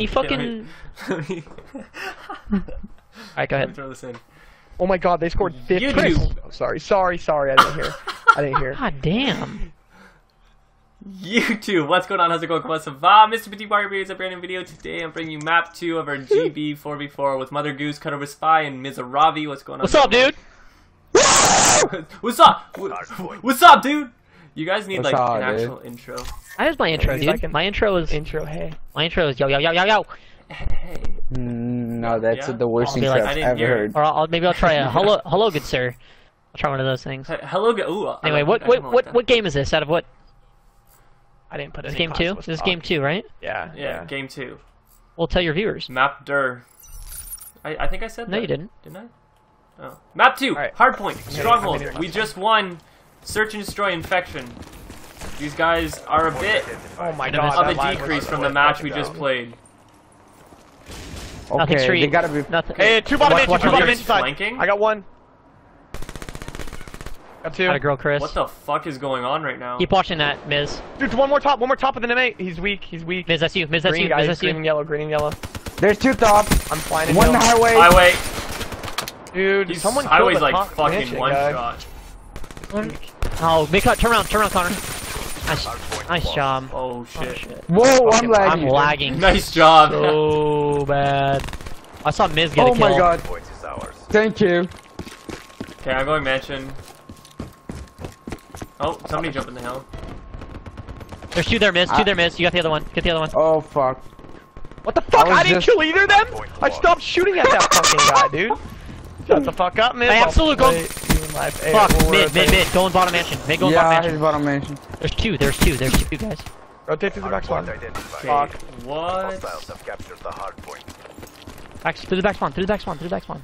You fucking. Let Alright, go ahead. throw this in. Oh my god, they scored 50. You do. Oh, sorry, sorry, sorry, I didn't hear. I didn't hear. God damn. YouTube, what's going on? How's it going? What's up? Ah, Mr. Petit Barber here. It's a brand new video. Today I'm bringing you map 2 of our GB 4v4 with Mother Goose, Cutover Spy, and Mizravi. What's going on? What's up, dude? What's up? What's up, dude? You guys need What's like up, an dude? actual intro. I That is my intro, dude. like my intro is Intro, hey. my intro is yo yo yo yo yo. Hey, Mm, No, that's Yeah? the worst I'll thing like- I've I ever heard. Or I'll, I'll- maybe I'll try a hello hello good sir. I'll try one of those things. hello, go- ooh. Anyway, like- what what like what game is this? Out of what? I didn't put This any game two. This is game two, right? Yeah, Yeah, yeah. game two. We'll tell your viewers. Map der. I, I think I said No, that. you didn't. Didn't I? Oh. Map two. Alright. Hardpoint. I'm Stronghold. We just won. Search and destroy infection. These guys are a bit Oh my Of god. of a decrease from the match we just down. played. Nothing Okay, street. they gotta be. Nothing. Hey, two bottom Watch- inch, watch two bottom dude. inch. Flanking? I got one. Got two. Got a girl, Chris. What the fuck is going on right now? Keep watching that, Miz. Dude, one more top, one more top of the M8. He's weak, he's weak. Miz, that's you. Miz, that's green you. guys, Miz, that's green and you. yellow, green and yellow. There's two top, I'm flying in one highway. Highway. Dude, He's someone killed highway's the like top fucking one guy. shot. Oh, make cut. Turn around. Turn around, Connor. Nice, nice job. Oh Oh, shit. shit. Whoa, I'm Fucking- lagging. I'm lagging Nice job. so bad. I saw Miz get a kill. Oh my god. Thank you. Okay, I'm going mansion. Oh, somebody jumping the hill. There's two there, Miz. Two I- there, Miz. You got the other one. Get the other one. Oh fuck. What the fuck? I I, didn't just- kill either of them? I stopped shooting at that fucking guy, dude. Shut the fuck up, man. Hey, absolute go- Fuck, mid, mid, mid. Go in bottom mansion. Mid, go in bottom Yeah, mansion. he's bottom mansion. There's two. There's two. There's two guys. Rotate through the back spawn. Fuck. what? Back through the back spawn. Through the back spawn. Through the back spawn.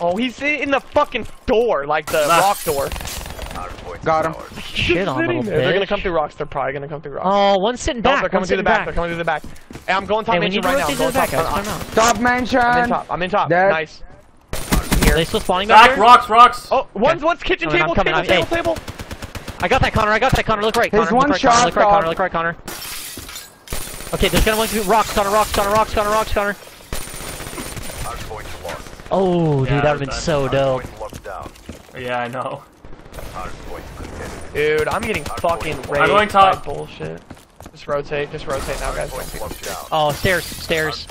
Oh, he's in the fucking door, like the Left. rock door. Got him. Shit on Sitting little there. They're gonna come through rocks. They're probably gonna come through rocks. Oh, one's sitting no, back. they're coming through the back. back. They're coming through the back. Hey, I'm going top Hey, we mansion right now. I'm rotate to going the back, top. I'm, Time. Top mansion. I'm in top. I'm in top. Dead. Nice. Are they still spawning back Back, there? rocks, rocks. Oh, one's one's kitchen Coming, table, coming, table, I'm- table, table. I got that, Connor. I got that, Connor. Look right, There's one look right, Connor. shot, Look right, dog. Connor. Look right, Connor. Okay, there's gonna one to rocks, Connor. Rocks, Connor. Rocks, Connor. Rocks, Connor. Oh, dude, Yeah, that would've been so dope. Yeah, I know. Dude, I'm getting fucking raised I'm going top. by bullshit. Just rotate, just rotate now, guys. Oh, stairs, stairs.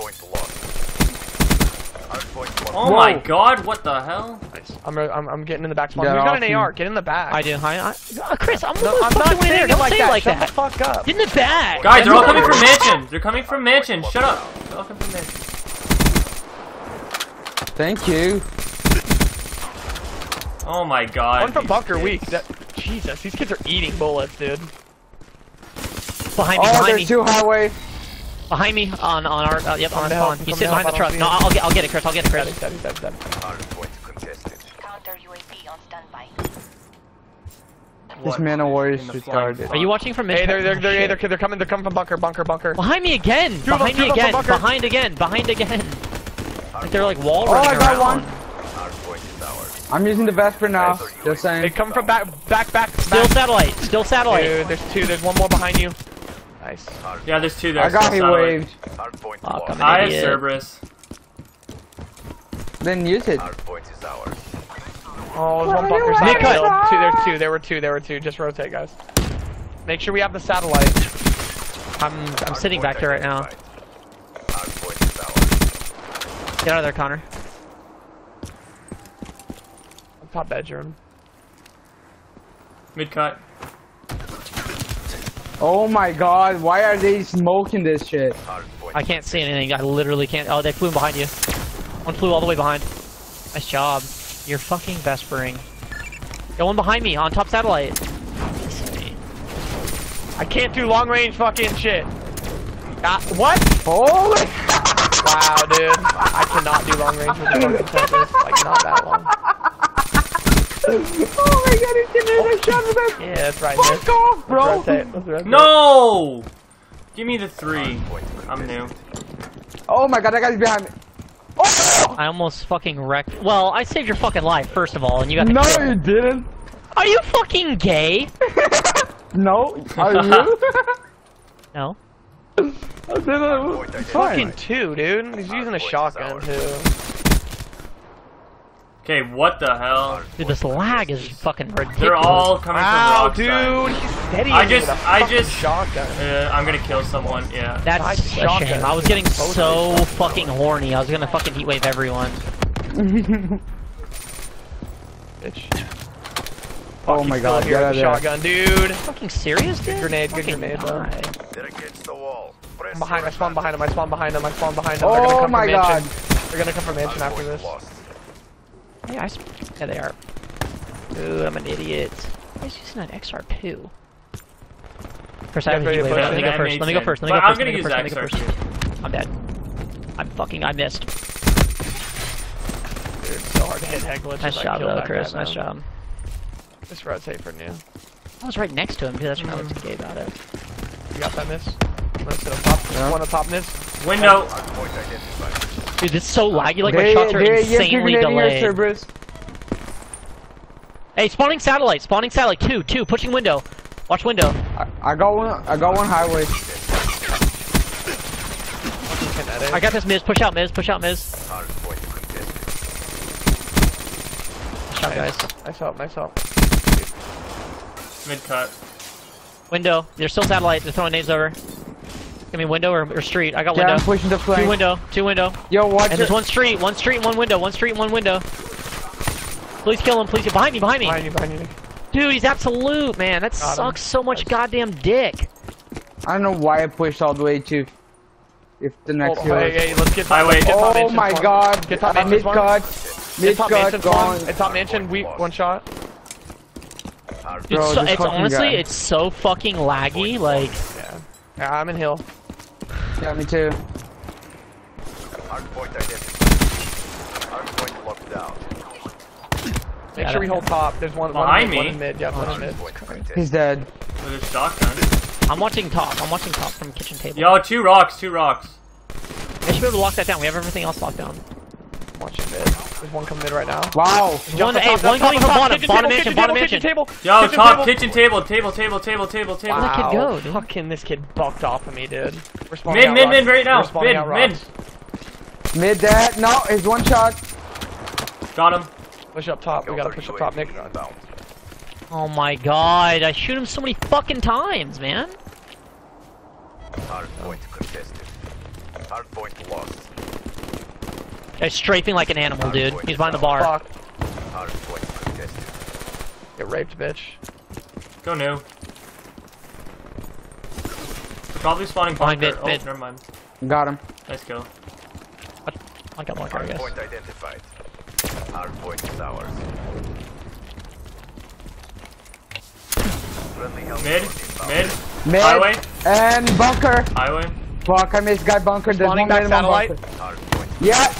Oh my god, what the hell? I'm, I'm, I'm getting in the back spawn. Get Who's got an me. AR? Get in the back. I do. I, I, uh, Chris, I'm, No, the I'm fuck not you there. Don't it like say that. it like Shut that. the fuck up. Get in the back. Guys, they're all coming from mansion. They're coming from mansion. Shut up. They're all coming from mansion. Thank you. Oh my god. One from bunker kids. weak. That, Jesus, these kids are eating bullets, dude. Behind me, Oh, behind me, there's two highway. behind me on on our uh, yep on our to spawn. You come sit to behind the truck. No, I'll get I'll get it, Chris. I'll get it, Dead, Chris. dead, dead, dead. Counter UAV on standby. This man of war is the retarded. Are you watching from mid? Hey, they're they're they're, they're, they're coming they're coming from bunker bunker bunker. Behind me again! of behind two me again! Behind again! Behind again! Like they're like wall Oh, I got around. one. I'm using the Vesper now. Just They saying. come from back back back Still back. satellite! Still satellite! Dude, there's two. There's one more behind you. Nice. Yeah, there's two there. I got still he satellite. waved. Fuck, I'm an I have. Cerberus. Then use it. Oh, there's one bunker Nick, side. cut. Two. There's two. There were two. There were two. Just rotate, guys. Make sure we have the satellite. I'm I'm sitting back here right now. Get out of there, Connor. Top bedroom. Mid cut. Oh my god, why are they smoking this shit? I can't see anything. I literally can't. Oh, they flew behind you. One flew all the way behind. Nice job. You're fucking Vespering. Got one behind me on top satellite. I can't do long range fucking shit. Ah, what? Holy! Wow, dude. I cannot do long range with the fucking Tempest. Like, not that long. oh my god, he's giving me a shot with that. Yeah, that's right, Fuck dude. off, bro! Let's rotate. Let's rotate. No! Give me the three. I'm new. Oh my god, that guy's behind me. Oh! I almost fucking wrecked. Well, I saved your fucking life first of all, and you got the No, kill. you didn't. Are you fucking gay? No, are you? No. It's Fucking two, dude. He's using a shotgun too. Okay, what the hell? Dude, this lag is fucking ridiculous. They're all coming Wow, from rock dude, he's steady. I just- I just- shotgun. Uh, I'm gonna kill someone. Yeah. That's Nice a shame. I was getting so fucking horny. I was gonna fucking heatwave everyone. Bitch. Oh my god, Still here get out of there. shotgun, dude. Fucking serious, dude? grenade, good Fucking grenade, though. against the wall. I'm behind. I your spawn behind him. I spawn behind him. I spawn behind him. Oh They're gonna come my from god. mansion. They're gonna come from mansion after point this. Lost. Yeah, I yeah, they are. Dude, I'm an idiot. Why is using an XR2? First, I have a Yeah, heatwave. but- Let me go first. Let me go first. Let me go first. Let me go first. Let me go first. I'm dead. I'm fucking. I missed. Dude, it's so hard to hit head glitches. Nice job, though, Chris. Nice job. This route safer than you. I was right next to him, dude. That's what I was mm-hmm. gay about it. You got that miss? Let's hit up top. Yeah. One on top miss. Window. Dude, this is so laggy. Like, my shots are they- yes, you're insanely grenading your delayed. Cerberus. Hey, spawning satellite. Spawning satellite. Two. Two. Pushing window. Watch window. I, I got one. I got one highway. I got this Miz. Push out Miz. Push out Miz. Hard point contested. Shot, guys. Nice help. Nice help. Mid cut. Window. They're still satellite. They're throwing nades over. Give me window or, or street. I got Yeah, window. I'm pushing the Two window. Two window. Yo, watch And there's one street. One street. One window. One street. One window. Please kill him. Please. Get behind me. Behind me. Behind you. Behind you. Dude, he's absolute, man. That Got him. sucks so much goddamn dick. I don't know why I pushed all the way to. If the next Oh, hill. hey, hey, let's get top, Highway. get top Oh my spawn. god. Get top Uh, mansion Mid-cut. Mid-cut mansion spawn. gone. At top mansion, we one shot. Hard It's, Bro, so, it's honestly, guy. it's so fucking laggy. Like, Yeah. Yeah, I'm in hill. Yeah, me too. hard point identified. Hard point locked down. Make Yeah, sure we hold top. There's one, one, Behind in mid, one me? Oh, in mid. Yeah, one in Hard mid. He's dead. With a shotgun. I'm watching top. I'm watching top from kitchen table. Yo, two rocks. Two rocks. I should be able to lock that down. We have everything else locked down. Watching mid. There's one coming mid right now. Wow. One, hey, top, one top, coming top, from bottom. Bottom mansion. kitchen Bottom table, mansion. Kitchen table. Yo, kitchen top table. kitchen table. Table. Table. Table. Table. Table. Where'd that kid Wow. go, dude? Fucking this kid bucked off of me, dude. Mid. Mid. Mid. Right now. We're Mid. Mid. Mid dead. No, it's one shot. Got him. Push up top. We gotta push up top, Nick. Oh my god, I shoot him so many fucking times, man. Hard point contested. Hard point lost. Guy's strafing like an animal, dude. He's behind the bar. Fuck. Hard point contested. Get raped, bitch. Go new. Probably spawning Behind bunker. mid, Oh, mid. never mind. Got him. Nice kill. I got one, I Hard guess. point identified. Our point is ours. Mid. Mid. Mid. Highway. And bunker. Highway. Fuck, I missed guy bunker. There's Spawning one back mid and bunker. Yeah.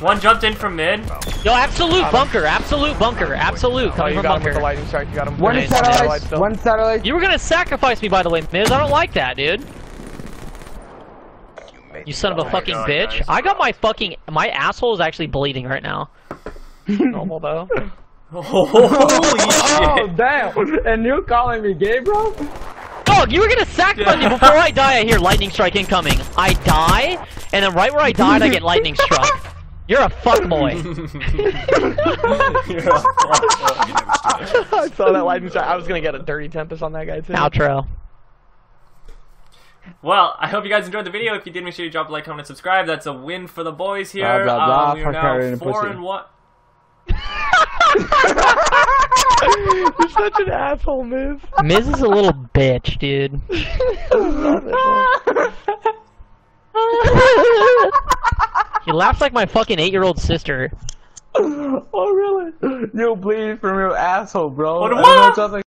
Friendly One jumped in from mid. Yo, absolute bunker, absolute bunker, oh, absolute Oh, coming you from got him with the bunker. lightning strike. You got him. One Nice. satellite. still. One satellite. You were gonna sacrifice me, by the way, Miz. I don't like that, dude. made You son of a Oh fucking God, bitch. guys. I got my fucking my asshole is actually bleeding right now. Normal though. Holy Oh shit. damn! And you calling me gay, bro? Dog, you were gonna sacrifice me before I die. I hear lightning strike incoming. I die, and then right where I died, I get lightning struck. You're a fuckboy. You're a fuckboy. I saw that lightning strike. I was gonna get a dirty tempest on that guy too. Outro. Well, I hope you guys enjoyed the video. If you did, make sure you drop a like, comment, and subscribe. That's a win for the boys here. Blah, blah, blah, Uh, we are fuck her in now the four pussy. and one. You're such an asshole, Miz. Miz is a little bitch, dude. He laughs like my fucking eight-year-old sister. Oh really? You bleed from your asshole, bro. What-